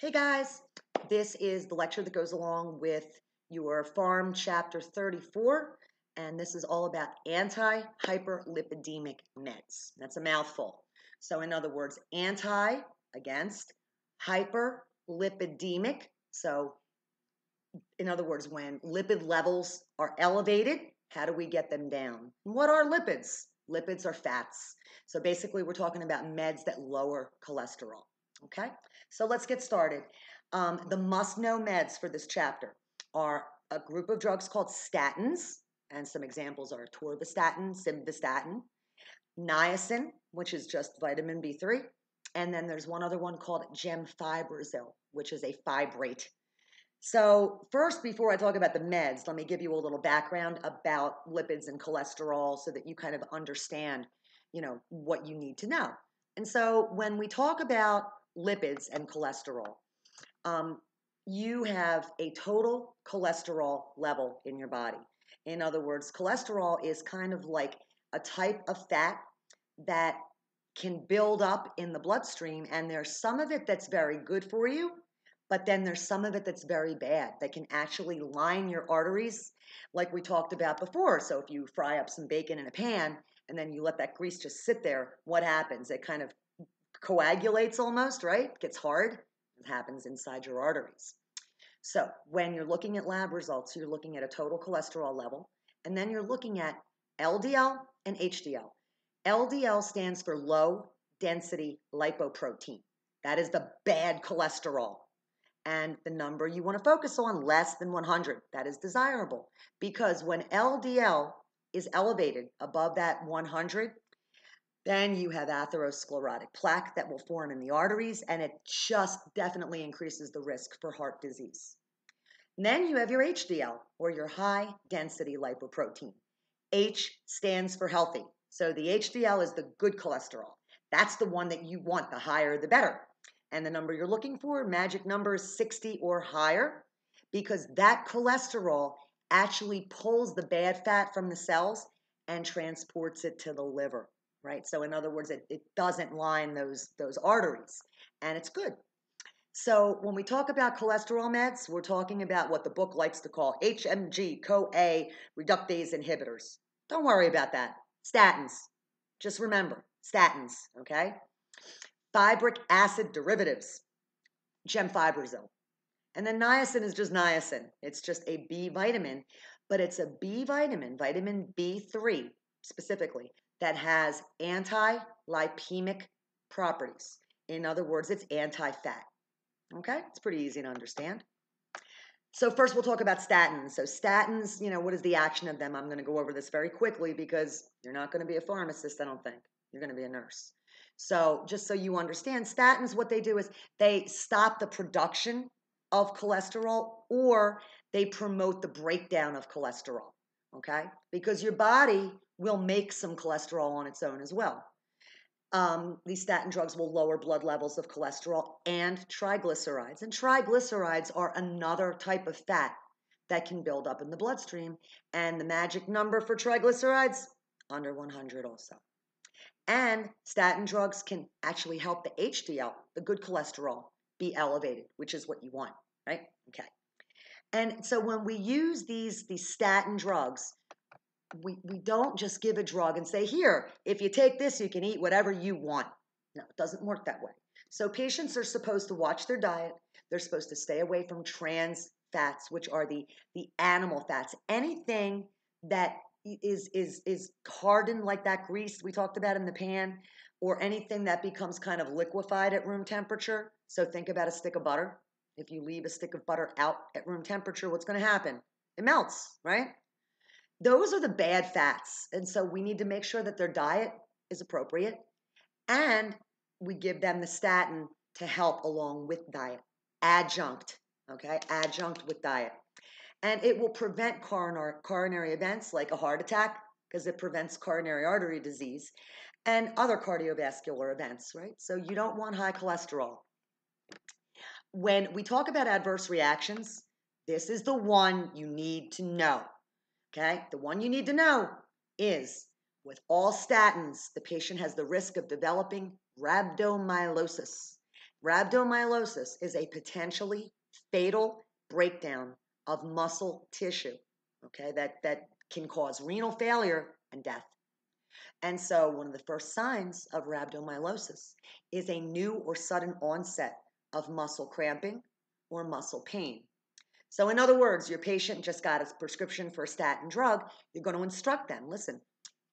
Hey guys, this is the lecture that goes along with your pharm chapter 34, and this is all about anti-hyperlipidemic meds. That's a mouthful. So in other words, anti against hyperlipidemic. So in other words, when lipid levels are elevated, how do we get them down? What are lipids? Lipids are fats. So basically, we're talking about meds that lower cholesterol. Okay, so let's get started. Um, the must know meds for this chapter are a group of drugs called statins, and some examples are atorvastatin, simvastatin, niacin, which is just vitamin B3, and then there's one other one called gemfibrozil, which is a fibrate. So, first, before I talk about the meds, let me give you a little background about lipids and cholesterol so that you kind of understand, you know, what you need to know. And so, when we talk about lipids and cholesterol. Um, you have a total cholesterol level in your body. In other words, cholesterol is kind of like a type of fat that can build up in the bloodstream, and there's some of it that's very good for you, but then there's some of it that's very bad that can actually line your arteries, like we talked about before. So if you fry up some bacon in a pan and then you let that grease just sit there, what happens? It kind of coagulates almost, right? Gets hard. It happens inside your arteries. So when you're looking at lab results, you're looking at a total cholesterol level, and then you're looking at LDL and HDL. LDL stands for low density lipoprotein. That is the bad cholesterol. And the number you want to focus on, less than 100. That is desirable because when LDL is elevated above that 100, then you have atherosclerotic plaque that will form in the arteries, and it just definitely increases the risk for heart disease. And then you have your HDL, or your high density lipoprotein. H stands for healthy. So the HDL is the good cholesterol. That's the one that you want. The higher, the better. And the number you're looking for, magic number is 60 or higher, because that cholesterol actually pulls the bad fat from the cells and transports it to the liver right? So in other words, it, it doesn't line those, those arteries and it's good. So when we talk about cholesterol meds, we're talking about what the book likes to call HMG CoA reductase inhibitors. Don't worry about that. Statins. Just remember, statins, okay? Fibric acid derivatives, gemfibrozil. And then niacin is just niacin. It's just a B vitamin, but it's a B vitamin, vitamin B3 specifically, that has anti lipemic properties. In other words, it's anti fat. Okay, it's pretty easy to understand. So, first, we'll talk about statins. So, statins, you know, what is the action of them? I'm going to go over this very quickly because you're not going to be a pharmacist, I don't think. You're going to be a nurse. So, just so you understand, statins, what they do is they stop the production of cholesterol or they promote the breakdown of cholesterol. Okay? Because your body will make some cholesterol on its own as well. Um, these statin drugs will lower blood levels of cholesterol and triglycerides. And triglycerides are another type of fat that can build up in the bloodstream. And the magic number for triglycerides, under 100 also. And statin drugs can actually help the HDL, the good cholesterol, be elevated, which is what you want, right? Okay. And so when we use these, these statin drugs, we, we don't just give a drug and say, here, if you take this, you can eat whatever you want. No, it doesn't work that way. So patients are supposed to watch their diet. They're supposed to stay away from trans fats, which are the, the animal fats. Anything that is is is hardened like that grease we talked about in the pan, or anything that becomes kind of liquefied at room temperature. So think about a stick of butter. If you leave a stick of butter out at room temperature, what's going to happen? It melts, right? Those are the bad fats. And so we need to make sure that their diet is appropriate and we give them the statin to help along with diet. Adjunct, okay? Adjunct with diet. And it will prevent coronary, coronary events like a heart attack because it prevents coronary artery disease and other cardiovascular events, right? So you don't want high cholesterol. When we talk about adverse reactions, this is the one you need to know. Okay, the one you need to know is with all statins, the patient has the risk of developing rhabdomyolysis. Rhabdomyolysis is a potentially fatal breakdown of muscle tissue, okay, that, that can cause renal failure and death. And so, one of the first signs of rhabdomyolysis is a new or sudden onset of muscle cramping or muscle pain. So, in other words, your patient just got a prescription for a statin drug. You're going to instruct them listen,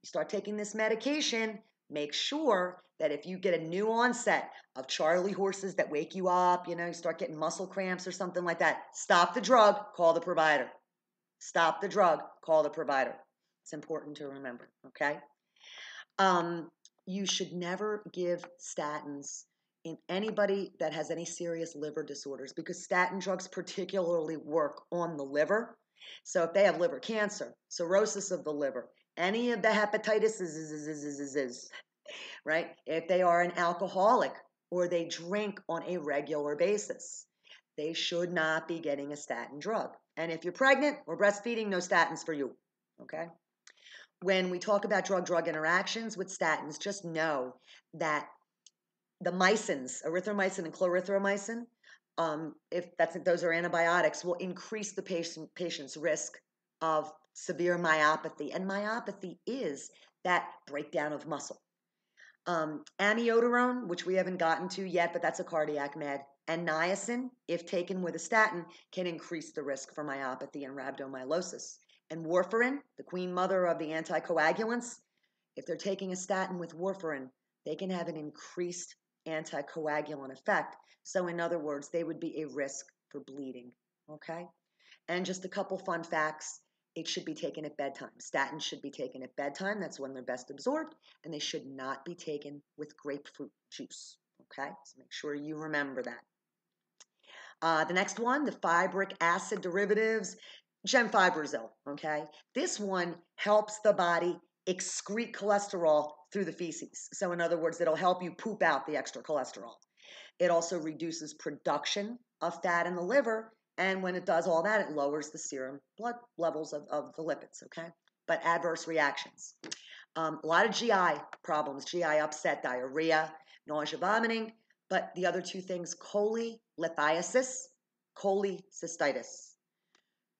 you start taking this medication, make sure that if you get a new onset of Charlie horses that wake you up, you know, you start getting muscle cramps or something like that, stop the drug, call the provider. Stop the drug, call the provider. It's important to remember, okay? Um, you should never give statins in anybody that has any serious liver disorders because statin drugs particularly work on the liver. So if they have liver cancer, cirrhosis of the liver, any of the hepatitis is, right? If they are an alcoholic or they drink on a regular basis, they should not be getting a statin drug. And if you're pregnant or breastfeeding, no statins for you. Okay? When we talk about drug drug interactions with statins, just know that the mycins, erythromycin and clarithromycin, um, if that's those are antibiotics, will increase the patient patient's risk of severe myopathy. And myopathy is that breakdown of muscle. Um, amiodarone, which we haven't gotten to yet, but that's a cardiac med, and niacin, if taken with a statin, can increase the risk for myopathy and rhabdomyolysis. And warfarin, the queen mother of the anticoagulants, if they're taking a statin with warfarin, they can have an increased anticoagulant effect. So, in other words, they would be a risk for bleeding. Okay? And just a couple fun facts it should be taken at bedtime. Statins should be taken at bedtime. That's when they're best absorbed. And they should not be taken with grapefruit juice. Okay? So make sure you remember that. Uh, the next one, the fibric acid derivatives, gemfibrozil. Okay? This one helps the body excrete cholesterol through the feces. So, in other words, it'll help you poop out the extra cholesterol. It also reduces production of fat in the liver and when it does all that, it lowers the serum blood levels of, of the lipids, okay? But adverse reactions. Um, a lot of GI problems, GI upset, diarrhea, nausea, vomiting. But the other two things, cholelithiasis, cholecystitis.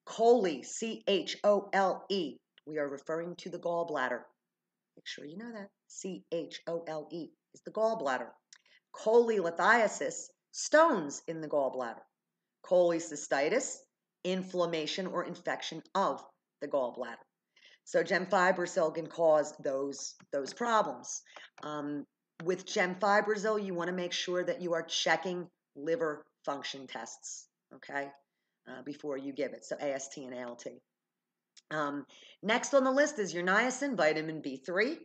Chole, C H O L E. We are referring to the gallbladder. Make sure you know that. C H O L E is the gallbladder. Cholelithiasis, stones in the gallbladder cholecystitis, inflammation or infection of the gallbladder. So gemfibrozil can cause those, those problems. Um, with gemfibrozil, you want to make sure that you are checking liver function tests, okay, uh, before you give it. So AST and ALT. Um, next on the list is your niacin, vitamin B3.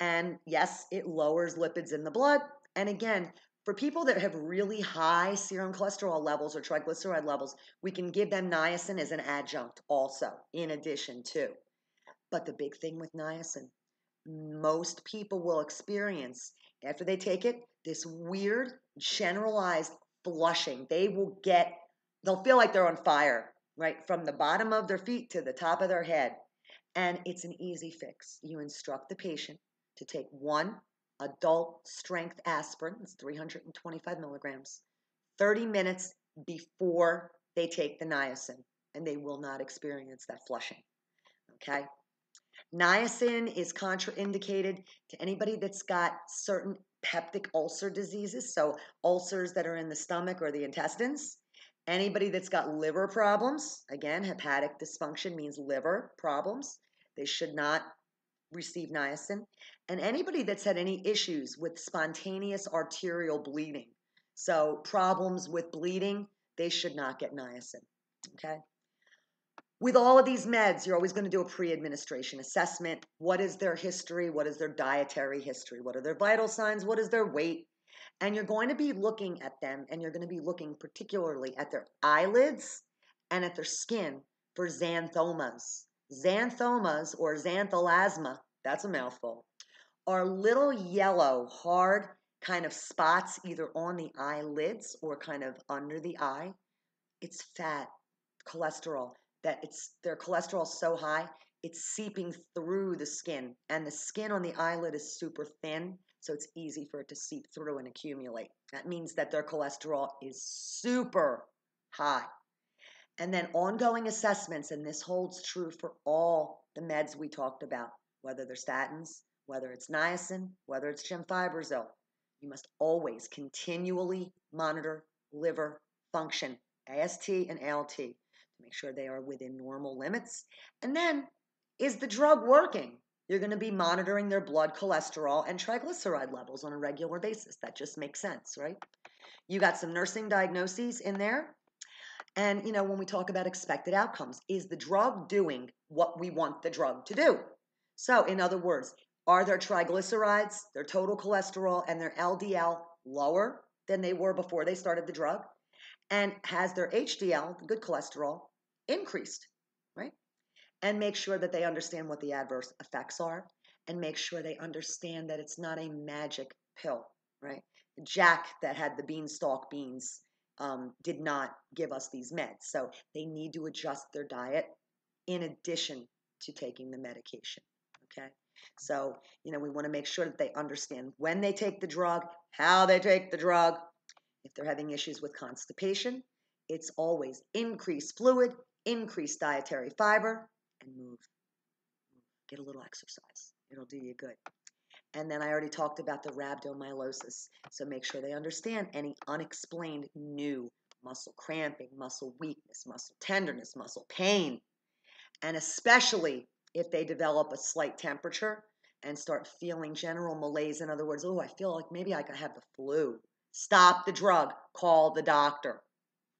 And yes, it lowers lipids in the blood. And again, for people that have really high serum cholesterol levels or triglyceride levels, we can give them niacin as an adjunct also, in addition to. But the big thing with niacin, most people will experience after they take it this weird generalized flushing. They will get, they'll feel like they're on fire, right? From the bottom of their feet to the top of their head. And it's an easy fix. You instruct the patient to take one adult strength aspirin, it's 325 milligrams, 30 minutes before they take the niacin, and they will not experience that flushing. Okay? Niacin is contraindicated to anybody that's got certain peptic ulcer diseases, so ulcers that are in the stomach or the intestines. Anybody that's got liver problems, again, hepatic dysfunction means liver problems, they should not receive niacin. And anybody that's had any issues with spontaneous arterial bleeding, so problems with bleeding, they should not get niacin. Okay? With all of these meds, you're always going to do a pre administration assessment. What is their history? What is their dietary history? What are their vital signs? What is their weight? And you're going to be looking at them and you're going to be looking particularly at their eyelids and at their skin for xanthomas. Xanthomas or xanthelasma, that's a mouthful, are little yellow, hard kind of spots either on the eyelids or kind of under the eye. It's fat, cholesterol, that it's their cholesterol so high, it's seeping through the skin. And the skin on the eyelid is super thin, so it's easy for it to seep through and accumulate. That means that their cholesterol is super high. And then ongoing assessments, and this holds true for all the meds we talked about, whether they're statins, whether it's niacin, whether it's gemfibrozil. You must always continually monitor liver function, AST and ALT, to make sure they are within normal limits. And then, is the drug working? You're going to be monitoring their blood cholesterol and triglyceride levels on a regular basis. That just makes sense, right? You got some nursing diagnoses in there. And, you know, when we talk about expected outcomes, is the drug doing what we want the drug to do? So, in other words, are their triglycerides, their total cholesterol, and their LDL lower than they were before they started the drug? And has their HDL, the good cholesterol, increased, right? And make sure that they understand what the adverse effects are and make sure they understand that it's not a magic pill, right? Jack, that had the beanstalk beans, um, did not give us these meds. So they need to adjust their diet in addition to taking the medication, okay? So, you know, we want to make sure that they understand when they take the drug, how they take the drug. If they're having issues with constipation, it's always increase fluid, increase dietary fiber, and move. Get a little exercise. It'll do you good. And then I already talked about the rhabdomyolysis. So make sure they understand any unexplained new muscle cramping, muscle weakness, muscle tenderness, muscle pain. And especially if they develop a slight temperature and start feeling general malaise. In other words, oh, I feel like maybe I could have the flu. Stop the drug, call the doctor.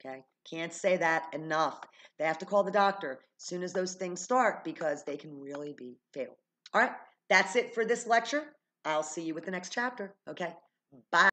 Okay? Can't say that enough. They have to call the doctor as soon as those things start because they can really be fatal. All right, that's it for this lecture. I'll see you with the next chapter. Okay, bye.